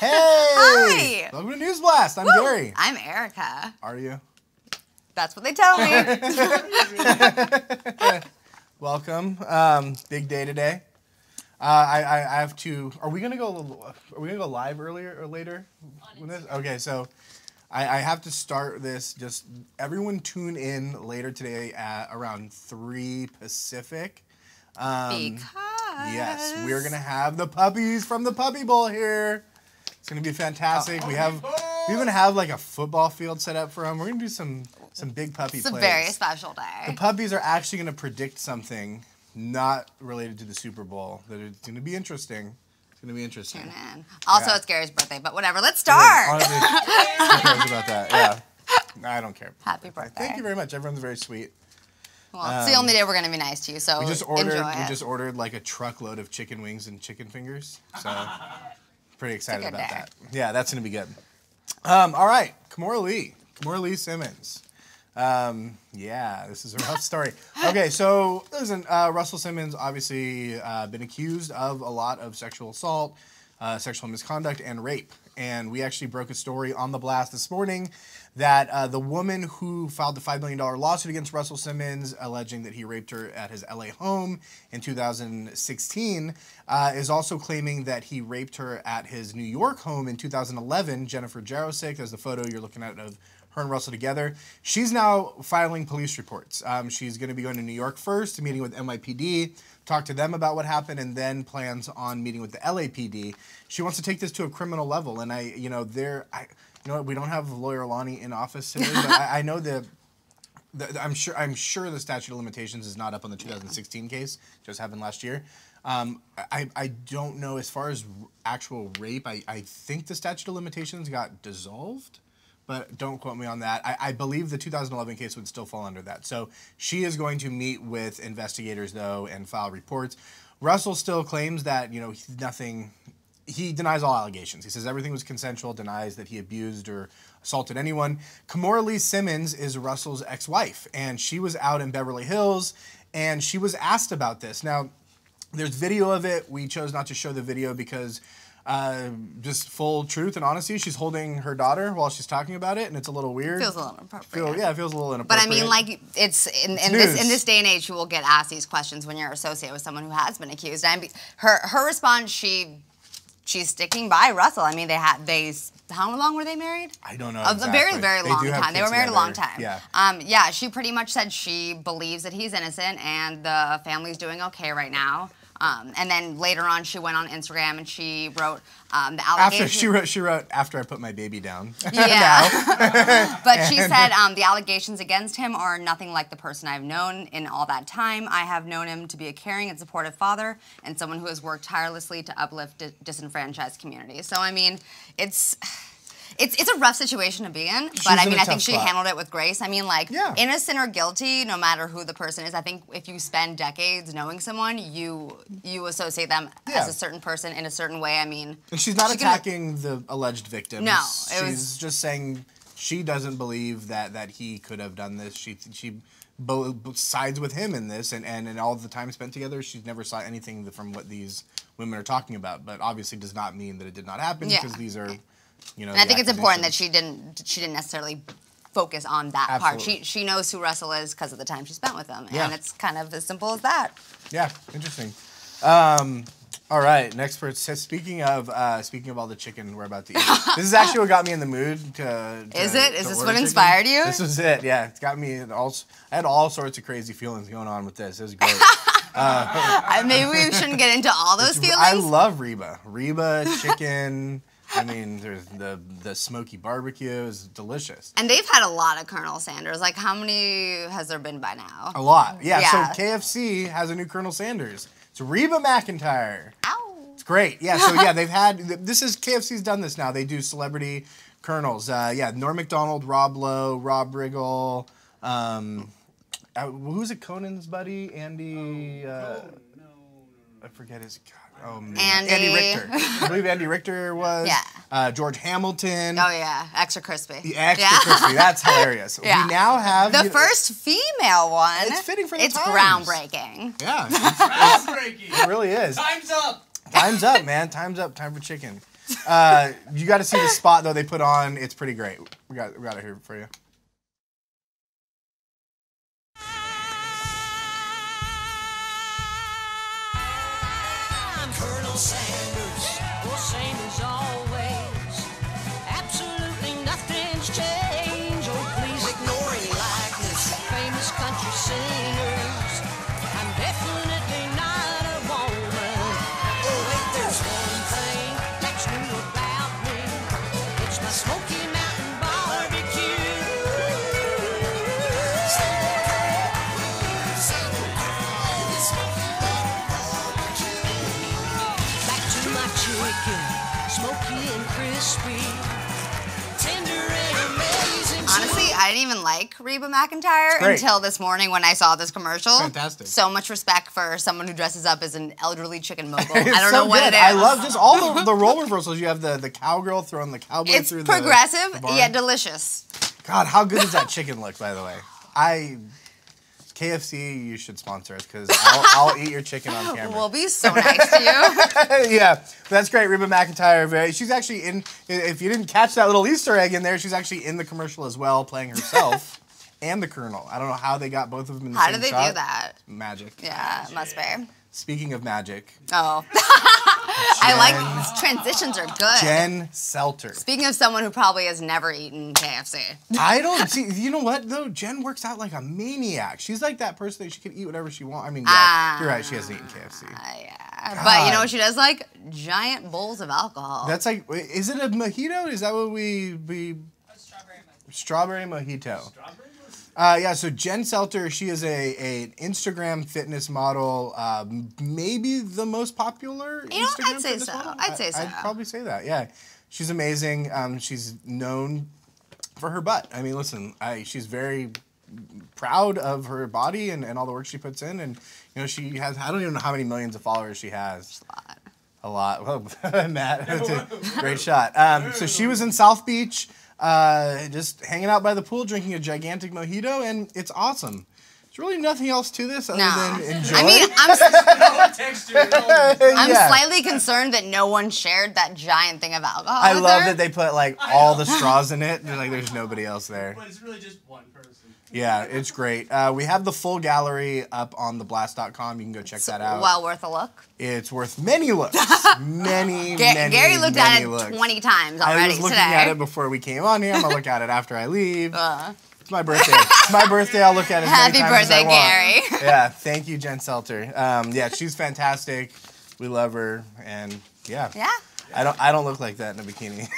Hey! Hi! Welcome to News Blast. I'm Woo! Gary. I'm Erica. Are you? That's what they tell me. Welcome. Um, big day today. Uh, I, I, I have to. Are we gonna go? Are we gonna go live earlier or later? this? Okay, so I, I have to start this. Just everyone tune in later today at around three Pacific. Um, because. Yes, we are gonna have the puppies from the Puppy Bowl here. It's gonna be fantastic. We have we even oh. have like a football field set up for them. We're gonna do some some big puppy It's a very special day. The puppies are actually gonna predict something not related to the Super Bowl. That it's gonna be interesting. It's gonna be interesting. Tune in. Also, Yeah. it's Gary's birthday, but whatever. Let's start. Honestly, who cares about that? Yeah. I don't care. Happy birthday. Thank you very much. Everyone's very sweet. Well, it's the um, only day we're gonna be nice to you, so We just ordered we it. just ordered like a truckload of chicken wings and chicken fingers. So pretty excited about day. that. Yeah, that's gonna be good. Um, all right, Kimora Lee. Kimora Lee Simmons. Um, yeah, this is a rough story. Okay, so listen, uh, Russell Simmons obviously uh, been accused of a lot of sexual assault, uh, sexual misconduct, and rape. And we actually broke a story on the blast this morning that uh, the woman who filed the $5 million lawsuit against Russell Simmons, alleging that he raped her at his LA home in 2016, uh, is also claiming that he raped her at his New York home in 2011. Jennifer Jarosik, there's the photo you're looking at of her and Russell together. She's now filing police reports. Um, she's going to be going to New York first, meeting with NYPD, talk to them about what happened, and then plans on meeting with the LAPD. She wants to take this to a criminal level, and I, you know, there, I, you know, what, we don't have lawyer Lonnie in office today, but I, I know the. I'm sure. I'm sure the statute of limitations is not up on the 2016 case, just happened last year. Um, I, I don't know as far as r- actual rape. I, I think the statute of limitations got dissolved, but don't quote me on that. I, I believe the 2011 case would still fall under that. So she is going to meet with investigators though and file reports. Russell still claims that you know nothing. He denies all allegations. He says everything was consensual. Denies that he abused or assaulted anyone. Kimora Lee Simmons is Russell's ex-wife, and she was out in Beverly Hills, and she was asked about this. Now, there's video of it. We chose not to show the video because, uh, just full truth and honesty, she's holding her daughter while she's talking about it, and it's a little weird. Feels a little inappropriate. Feel- yeah, it feels a little inappropriate. But. I mean, like it's in, in news. this in this day and age, you will get asked these questions when you're associated with someone who has been accused. And her her response, she she's sticking by Russell. I mean, they had they how long were they married? I don't know. A exactly. very, very They long time. They were married a long time. Yeah. Um, yeah, she pretty much said she believes that he's innocent and the family's doing okay right now. Um, and then later on, she went on Instagram and she wrote um, the allegation. After she wrote, she wrote after I put my baby down. Yeah. but she said um, the allegations against him are nothing like the person I've known in all that time. I have known him to be a caring and supportive father and someone who has worked tirelessly to uplift di- disenfranchised communities. So I mean, it's. It's, it's a rough situation to be in, but She's I mean, I think she spot. handled it with grace. I mean, like, Yeah. innocent or guilty, no matter who the person is, I think if you spend decades knowing someone, you you associate them Yeah. as a certain person in a certain way. I mean, And she's not she could've- attacking the alleged victims. No, she's was- just saying she doesn't believe that that he could have done this. She she sides with him in this, and, and and all the time spent together, she's never saw anything from what these women are talking about. But obviously, does not mean that it did not happen Yeah. because these are, you know. And I think it's important that she didn't she didn't necessarily focus on that part. She she knows who Russell is because of the time she spent with him, Yeah. and it's kind of as simple as that. Yeah, interesting. Um, all right, next person. So speaking of uh, speaking of all the chicken we're about to eat, this is actually what got me in the mood to. to Is it? Is this what chicken. inspired you? This was it. Yeah, it's got me. in All, I had all sorts of crazy feelings going on with this. It was great. I, maybe we shouldn't get into all those feelings. I love Reba. Reba chicken. I mean, there's the the smoky barbecue is delicious. and they've had a lot of Colonel Sanders. Like, how many has there been by now? A lot. Yeah. Yeah. So KFC has a new Colonel Sanders. It's Reba McEntire. Ow. It's great. Yeah. So yeah, they've had this is KFC's done this now. They do celebrity colonels. Uh, yeah, Norm Macdonald, Rob Lowe, Rob Riggle. Um, uh, who's it? Conan's buddy, Andy. Uh, I forget his. God, oh man, Andy. Richter. I believe Andy Richter was. Yeah. Uh, George Hamilton. Oh yeah, extra crispy. The extra yeah. crispy. That's hilarious. Yeah. We now have The you- first female one. It's fitting for the It's times. groundbreaking. Yeah, it's- Breaking. it really is. Time's up. Time's up, man. Time's up. Time for chicken. Uh, you got to see the spot though they put on. It's pretty great. We got we got it here for you. I'm even like Reba McEntire until this morning when I saw this commercial. Fantastic. So much respect for someone who dresses up as an elderly chicken mogul. I don't so know what good. it is. I love just all the, the role reversals. You have the, the cowgirl throwing the cowboy It's through progressive the, the barn. yet delicious. God, how good does that chicken look? By the way, I KFC, you should sponsor us because I'll, I'll eat your chicken on camera. We'll be so nice to you. yeah, that's great. Reba McEntire. She's actually in. If you didn't catch that little Easter egg in there, she's actually in the commercial as well, playing herself and the Colonel. I don't know how they got both of them in the How same did they shot. do that? Magic. Yeah, it must be. Speaking of magic, Oh. I like transitions are good. Jen Selter. Speaking of someone who probably has never eaten KFC. I don't see. You know what though? Jen works out like a maniac. She's like that person that she can eat whatever she wants. I mean, yeah, you're right. She hasn't eaten KFC. Uh, yeah. But you know what she does like? Giant bowls of alcohol. That's like, is it a mojito? Is that what we we? Strawberry mojito. Uh, yeah, so Jen Selter, she is a, a Instagram fitness model, uh, maybe the most popular. You know, Instagram I'd say so. model? I'd say so. I'd probably say that. Yeah, she's amazing. Um, she's known for her butt. I mean, listen, I, she's very proud of her body and, and all the work she puts in, and you know, she has. I don't even know how many millions of followers she has. A lot. A lot. Well, Matt, that's a great shot. Um, so she was in South Beach, uh, just hanging out by the pool, drinking a gigantic mojito, and it's awesome. There's really nothing else to this other no. than enjoy. I mean, I'm, I'm Yeah. slightly concerned that no one shared that giant thing of alcohol. I with love her. that they put like all the straws in it. They're like, there's nobody else there. But it's really just one person. Yeah, it's great. Uh, we have the full gallery up on theblast.com. You can go check that out. Well worth a look. It's worth many looks. many, Ga- many, Gary looked at many it looks. 20 times already I was looking today. at it before we came on here. I'm gonna look at it after I leave. Uh, It's my birthday. It's my birthday. I'll look at it. Happy many times as I birthday. Gary. Yeah, thank you, Jen Selter. Um, yeah, she's fantastic. We love her, and yeah. Yeah. I don't. I don't look like that in a bikini.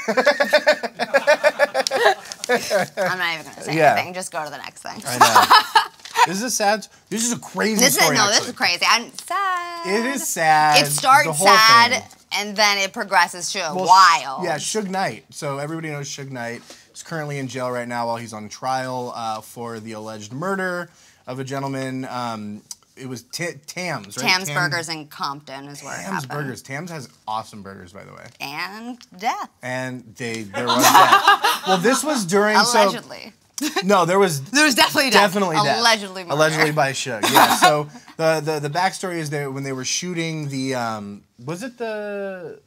I'm not even going to say Yeah. anything. Just go to the next thing. I know. this is a sad. This is a crazy This is story. no, this is crazy. I'm sad. It is sad. It starts sad thing. and then it progresses to a Well, wild. Yeah, Suge Knight. So everybody knows Suge Knight is currently in jail right now while he's on trial uh, for the alleged murder of a gentleman. Um, it was T- Tams, right? Tam's Tam- Burgers in Compton is where it Tams happened. Burgers. Tams has awesome burgers, by the way. And death. And they there was that. Well, this was during Allegedly. so no, there was there was definitely death. definitely death. Allegedly murder. allegedly by Suge. Yeah. So the the the backstory is that when they were shooting the um, was it the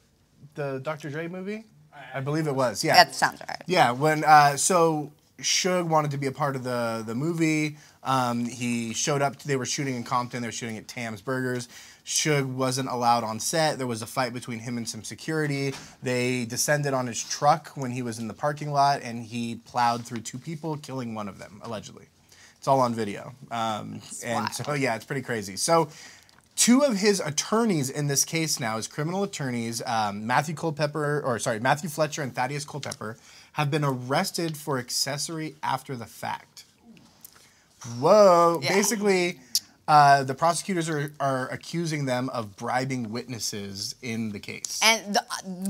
the Dr. Dre movie? I believe it was. Yeah. That sounds right. Yeah, when uh, so Suge wanted to be a part of the the movie. Um, he showed up. They were shooting in Compton. They were shooting at Tam's Burgers. Suge wasn't allowed on set. There was a fight between him and some security. They descended on his truck when he was in the parking lot, and he plowed through two people, killing one of them allegedly. It's all on video. Um, and wild. so yeah, it's pretty crazy. So two of his attorneys in this case now, his criminal attorneys, um, Matthew Culpepper, or sorry, Matthew Fletcher and Thaddeus Culpepper, have been arrested for accessory after the fact. Whoa! Yeah. Basically, uh, the prosecutors are, are accusing them of bribing witnesses in the case. And the,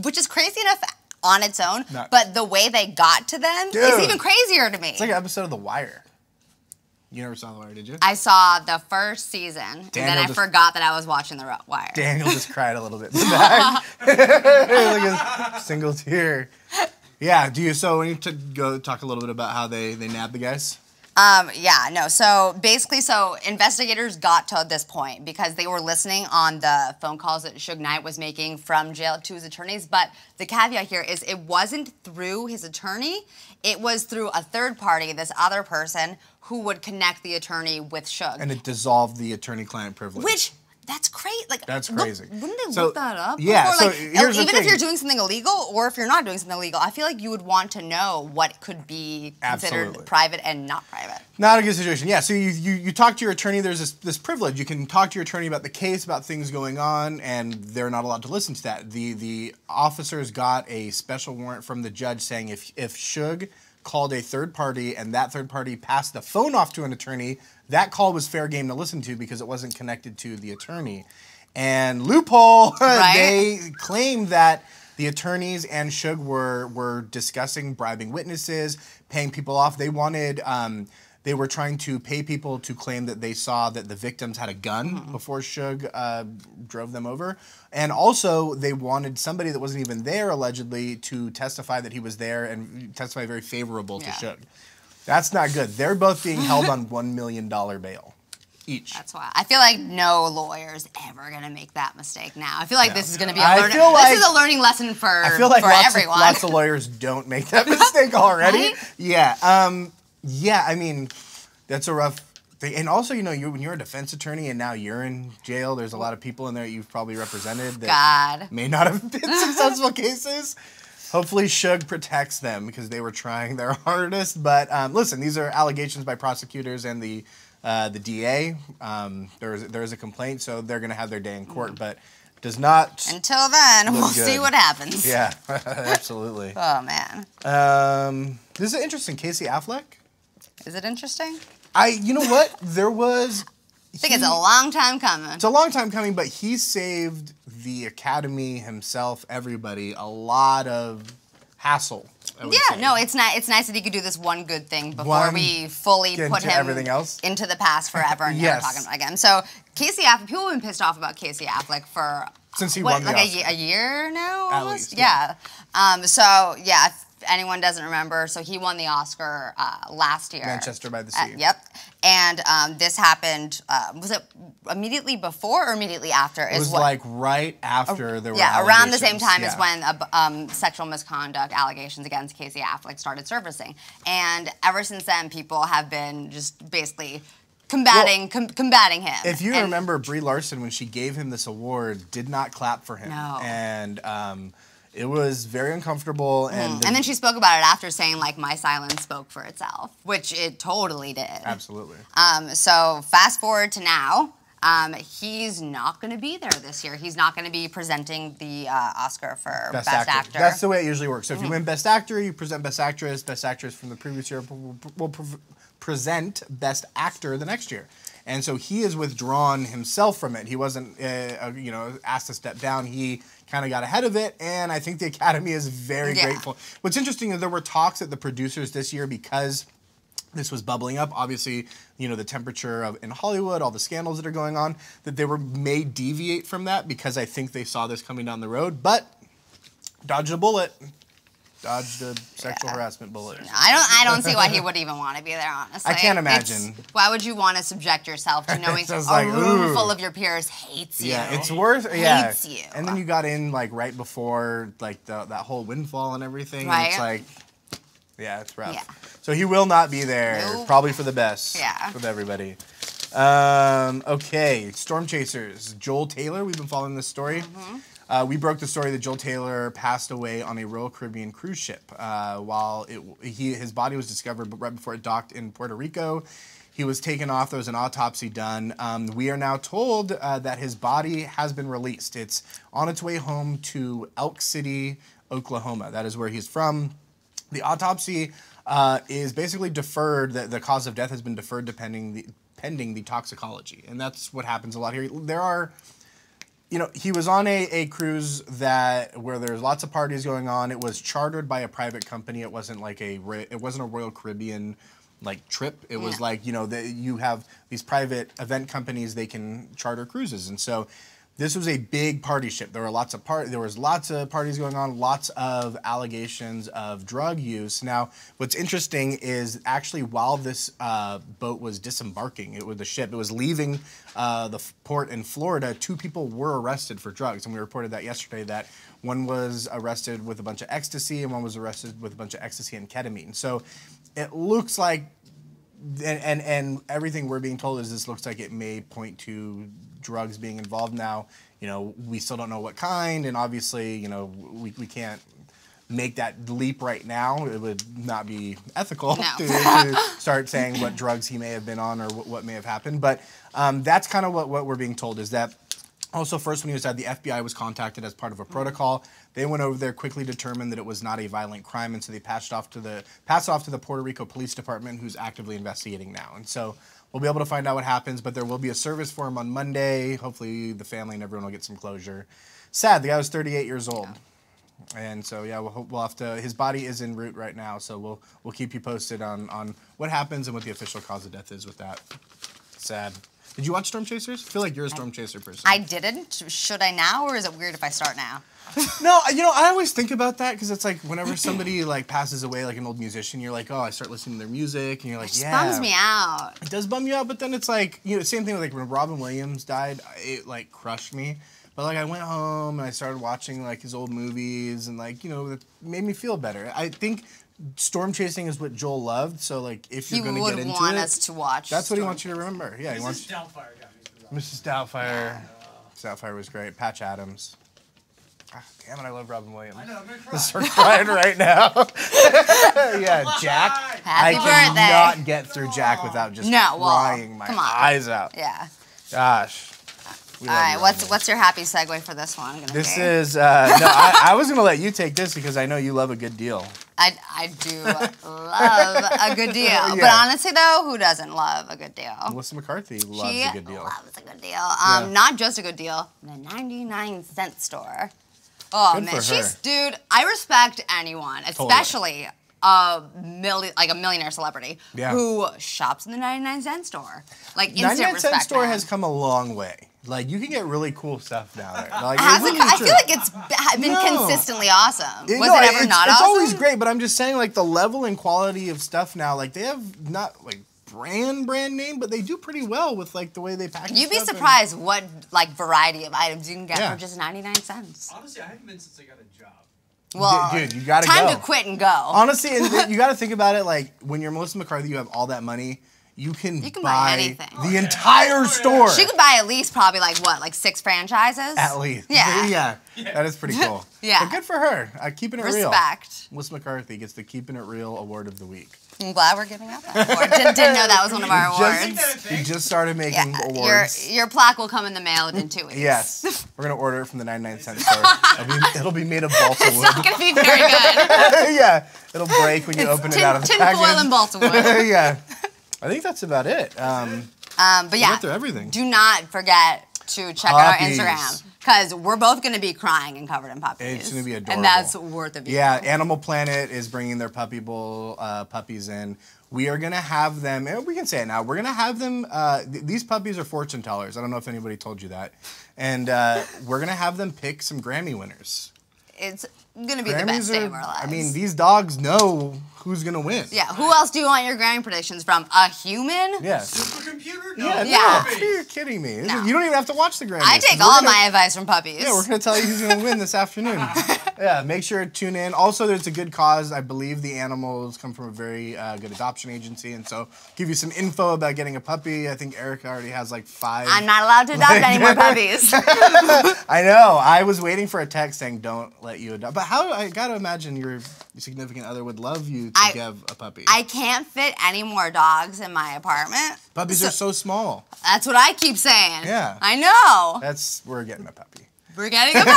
which is crazy enough on its own, No. but the way they got to them Dude. is even crazier to me. it's like an episode of The Wire. You never saw The Wire, did you? I saw the first season, and then I just- forgot that I was watching The Wire. Daniel just cried a little bit in the back. like a single tear. Yeah. Do you? So we need to go talk a little bit about how they they nabbed the guys. Um, yeah, no. So basically, so investigators got to this point because they were listening on the phone calls that Suge Knight was making from jail to his attorneys. But the caveat here is it wasn't through his attorney; it was through a third party, this other person who would connect the attorney with Suge. And it dissolved the attorney-client privilege. Which that's crazy. Like That's look- crazy. wouldn't they So, look that up? yeah, before? so Like, here's oh, the even if you're doing something illegal or if you're not doing something illegal, I feel like you would want to know what could be considered Absolutely. private and not private. Not a good situation. Yeah. So you, you you talk to your attorney. There's this this privilege. You can talk to your attorney about the case, about things going on, and they're not allowed to listen to that. The the officers got a special warrant from the judge saying if if Suge called a third party and that third party passed the phone off to an attorney, that call was fair game to listen to because it wasn't connected to the attorney. And loophole, Right. they claimed that the attorneys and Suge were were discussing bribing witnesses, paying people off. They wanted. Um, they were trying to pay people to claim that they saw that the victims had a gun before Suge uh, drove them over, and also they wanted somebody that wasn't even there allegedly to testify that he was there and testify very favorable to Yeah. Suge. That's not good. They're both being held on one million dollar bail each. That's why I feel like no lawyer's ever gonna make that mistake now. I feel like No. this is gonna be a learning. like- this is a learning lesson for I feel like for lots everyone. of, lots of lawyers don't make that mistake already. Right? Yeah. Um, yeah. I mean, that's a rough thing. And also, you know, you when you're a defense attorney and now you're in jail, there's a lot of people in there you've probably represented that God. may not have been successful cases. Hopefully, Suge protects them because they were trying their hardest. But um, listen, these are allegations by prosecutors and the uh, the DA. Um, there is there is a complaint, so they're going to have their day in court. But does not. Until then, we'll see what happens. Yeah, absolutely. Oh man, Um, this is interesting. Casey Affleck. is it interesting? I, you know what? There was. I think it's a long time coming. It's a long time coming, but he saved the Academy himself, everybody, a lot of hassle. Yeah, say. no, it's not. It's nice that he could do this one good thing before One- we fully put him everything else? into the past forever and Yes. never talking about again. So Casey Affleck, people have been pissed off about Casey Affleck for Since he what, won like a, a year now, almost. least, yeah. Um, so yeah, anyone doesn't remember, so he won the Oscar uh, last year. Manchester by the Uh, Sea. yep. And um, this happened. Uh, was it immediately before or immediately after? It was what, like right after there were yeah, around the same time as Yeah. when uh, um, sexual misconduct allegations against Casey Affleck started surfacing, and ever since then, people have been just basically combating com- combating him. If you And- remember, Brie Larson, when she gave him this award, did not clap for him. No. And um, it was very uncomfortable. And, Mm, and then she spoke about it after saying like my silence spoke for itself, which it totally did. Absolutely. Um, so fast forward to now. Um, he's not going to be there this year. He's not going to be presenting the uh, Oscar for Best, Actor. Mm-hmm. That's the way it usually works. So if you win Best Actor, you present Best Actress. Best Actress from the previous year will, will pre- present Best Actor the next year. And so he has withdrawn himself from it. He wasn't, uh, uh, you know, asked to step down. He kind of got ahead of it, and I think the Academy is very Yeah. grateful. What's interesting is there were talks at the producers this year because this was bubbling up. Obviously, you know the temperature of in Hollywood, all the scandals that are going on, that they were may deviate from that because I think they saw this coming down the road, but dodged a bullet, dodged the sexual Yeah. harassment bullet. I don't. I don't see why he would even want to be there. Honestly, I can't It's- imagine. why would you want to subject yourself to knowing a like, room ooh. full of your peers hates you? Yeah, it's worth. Yeah, Hates you. and then you got in like right before like the, that whole windfall and everything. and It's like, yeah, it's rough. Yeah. So he will not be there. Nope. Probably for the best. Yeah. With everybody. Um, okay, Storm Chasers. Joel Taylor. We've been following this story. Mm-hmm. Uh, we broke the story that Joel Taylor passed away on a Royal Caribbean cruise ship uh, while it, he, his body was discovered but right before it docked in Puerto Rico. He was taken off. There was an autopsy done. Um, we are now told uh, that his body has been released. It's on its way home to Elk City, Oklahoma. That is where he's from. The autopsy uh, is basically deferred. The, the cause of death has been deferred depending the, pending the toxicology, and that's what happens a lot here. There are, you know, he was on a, a cruise that where there's lots of parties going on. It was chartered by a private company. It wasn't like a it wasn't a Royal Caribbean like trip. It was like you know that you have these private event companies. They can charter cruises, and so this was a big party ship. There were lots of part. There was lots of parties going on. Lots of allegations of drug use. Now, what's interesting is actually while this uh, boat was disembarking, it was the ship. It was leaving uh, the port in Florida. Two people were arrested for drugs, and we reported that yesterday. That one was arrested with a bunch of ecstasy, and one was arrested with a bunch of ecstasy and ketamine. So, it looks like and, and and everything we're being told is this looks like it may point to drugs being involved now. You know, we still don't know what kind, and obviously, you know, we, we can't make that leap right now. It would not be ethical No. to, to start saying what drugs he may have been on or what, what may have happened. But um, that's kind of what, what we're being told is that also, first when he was at the FBI was contacted as part of a protocol. They went over there, quickly determined that it was not a violent crime, and so they passed off to the passed off to the Puerto Rico Police Department, who's actively investigating now. And so we'll be able to find out what happens. But there will be a service for him on Monday. Hopefully, the family and everyone will get some closure. Sad, the guy was 38 years old. And so yeah, we'll, we'll have to. His body is en route right now, so we'll we'll keep you posted on on what happens and what the official cause of death is with that. Sad. Did you watch Storm Chasers? I feel like you're a Storm Chaser person. I didn't. Should I now, or is it weird if I start now? No, you know, I always think about that because it's like whenever somebody like passes away, like an old musician, you're like, oh, I start listening to their music, and you're like, yeah. It just yeah, bums me out. It does bum you out, but then it's like, you know, same thing with like when Robin Williams died, it like crushed me. But like I went home and I started watching like his old movies, and like you know, it made me feel better. I think storm chasing is what Joel loved, so like if you're gonna get into it, he would want us to watch. that's what he Storm wants you to remember. Yeah, he Mrs. wants. Doubtfire got me through that. Mrs. Doubtfire. Doubtfire was great. Patch Adams. Ah, damn it, I love Robin Williams. I know, I'm gonna cry. Start crying right now. yeah, Jack. Happy I birthday. cannot get through Jack without just No, well, crying my eyes out. Yeah. Gosh. We All you, What's what's your happy segue for this one? This be? is uh, no. I, I was gonna let you take this because I know you love a good deal. I I do love a good deal, but honestly though, who doesn't love a good deal? Melissa McCarthy loves she a good deal. loves a good deal. Um, Yeah. not just a good deal, the 99 cent store. Oh Good man, she's dude. I respect anyone, especially a million, like a millionaire celebrity Yeah. who shops in the 99 cent store. Like instant 99 respect. cent store has come a long way. Like you can get really cool stuff down there. Uh, like, it Has it- I feel like it's been No. consistently awesome. It- Was no, it ever it's, not it's awesome? always great, but I'm just saying, like the level and quality of stuff now, like they have not like brand brand name, but they do pretty well with like the way they package. You'd be stuff and- surprised what like variety of items you can get Yeah. for just 99 cents. Honestly, I haven't been since I got a job. Well, dude, you gotta time go. to quit and go. Honestly, and th- you got to think about it. Like when you're Melissa McCarthy, you have all that money. You can, You can buy anything. the entire store. She could buy at least probably like what, like six franchises? at least. Yeah. yeah. That is pretty cool. Yeah. But good for her. Uh, keeping it real. Respect. Melissa McCarthy gets the Keeping It Real Award of the Week. I'm glad we're giving out that award. Didn't, didn't know that was one of our awards. Just, we just started making Yeah, your awards. your plaque will come in the mail within two weeks. Yes. We're going to order it from the 99 cent store. It'll be, it'll be made of balsa wood. It's not wood. gonna be very good. yeah. It'll break when you open it out of the tin package. foil and balsa wood. yeah. I think that's about it. Um, Um, but yeah, went through everything. do not forget to check out our Instagram because we're both gonna be crying and covered in puppies. It's gonna be adorable. and that's worth view. Yeah, Animal Planet is bringing their puppy bowl uh, puppies in. We are gonna have them. And we can say it now. We're gonna have them. Uh, th- these puppies are fortune tellers. I don't know if anybody told you that. And uh, we're gonna have them pick some Grammy winners. It's gonna be the best Grammys day are. of our lives. I mean, these dogs know who's gonna win. yeah. Who else do you want your Grammy predictions from? A human? Yes. Supercomputer? No. Yeah. Yeah. No, you're kidding me. No. You don't even have to watch the Grammys. I take we're all gonna- my advice from puppies. Yeah, we're gonna tell you who's gonna win this afternoon. Yeah, make sure to tune in. Also, there's a good cause. I believe the animals come from a very uh, good adoption agency, and so give you some info about getting a puppy. I think Erica already has like five. I'm not allowed to adopt any more puppies. I know. I was waiting for a text saying don't let you adopt. But how? I gotta imagine your significant other would love you to I- give a puppy. I can't fit any more dogs in my apartment. Puppies so- are so small. That's what I keep saying. Yeah. I know. That's we're getting a puppy. We're getting a puppy.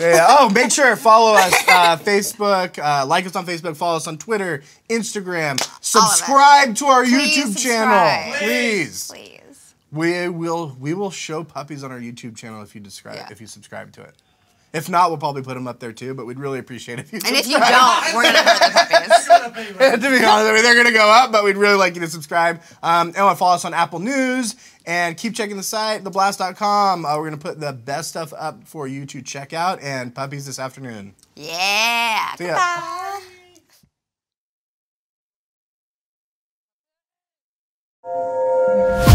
yeah. Oh, make sure follow us uh, Facebook, uh, like us on Facebook, follow us on Twitter, Instagram, subscribe to our Please YouTube subscribe. channel, please. Please. We will we will show puppies on our YouTube channel if you describe Yeah. if you subscribe to it. If not, we'll probably put them up there too. But we'd really appreciate if you. And subscribe. if you don't, we're gonna hurt the puppies. to be honest, I mean, they're gonna go up, but we'd really like you to subscribe. Um, and follow us on Apple News and keep checking the site, theblast.com. Uh, we're gonna put the best stuff up for you to check out and puppies this afternoon. Yeah. See Bye. ya.